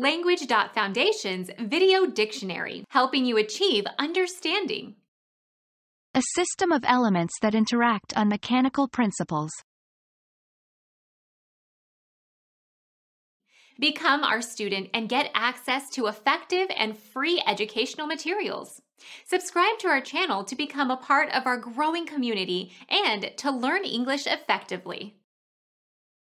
Language.Foundation's Video Dictionary, helping you achieve understanding. A system of elements that interact on mechanical principles. Become our student and get access to effective and free educational materials. Subscribe to our channel to become a part of our growing community and to learn English effectively.